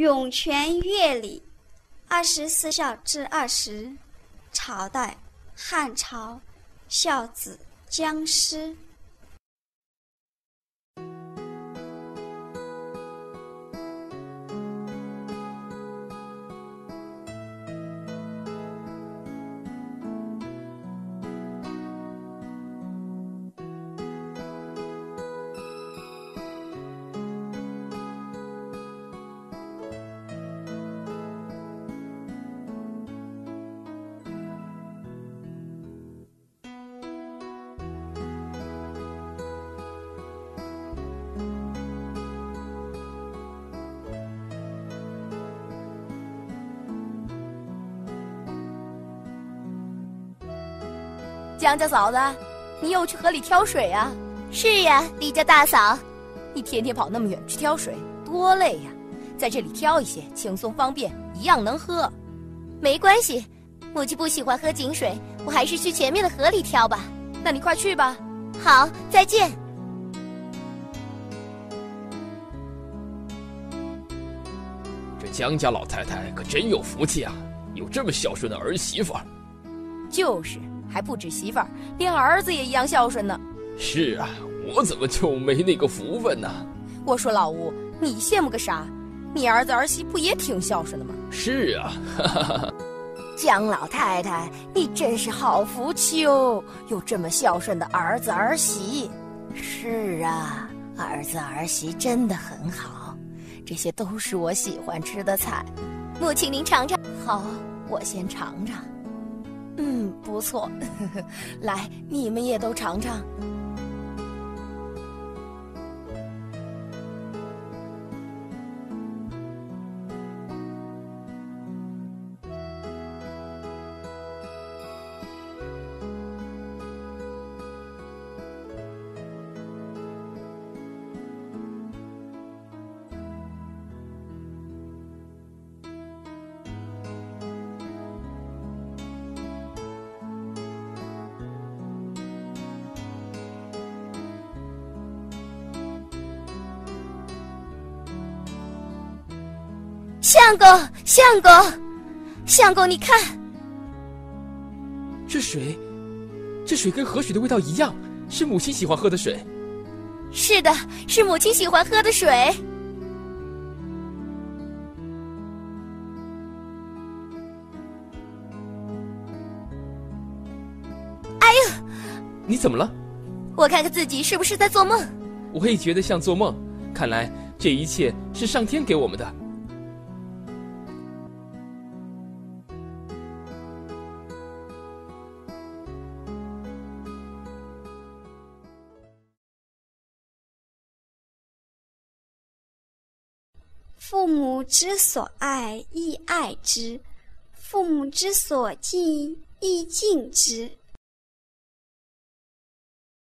涌泉月里，二十四孝至二十，朝代汉朝，孝子姜师。江家嫂子，你又去河里挑水啊？是呀，李家大嫂，你天天跑那么远去挑水，多累呀！在这里挑一些，轻松方便，一样能喝。没关系，母亲不喜欢喝井水，我还是去前面的河里挑吧。那你快去吧。好，再见。这江家老太太可真有福气啊，有这么孝顺的儿媳妇。就是。还不止媳妇儿，连儿子也一样孝顺呢。是啊，我怎么就没那个福分呢？我说老吴，你羡慕个啥？你儿子儿媳不也挺孝顺的吗？是啊，江老太太，你真是好福气哦，有这么孝顺的儿子儿媳。是啊，儿子儿媳真的很好，这些都是我喜欢吃的菜。母亲您尝尝。好，我先尝尝。嗯，不错，来，你们也都尝尝。相公，相公，相公，你看，这水，这水跟河水的味道一样，是母亲喜欢喝的水。是的，是母亲喜欢喝的水。哎呦，你怎么了？我看看自己是不是在做梦。我也觉得像做梦，看来这一切是上天给我们的。父母之所爱，亦爱之；父母之所敬，亦敬之。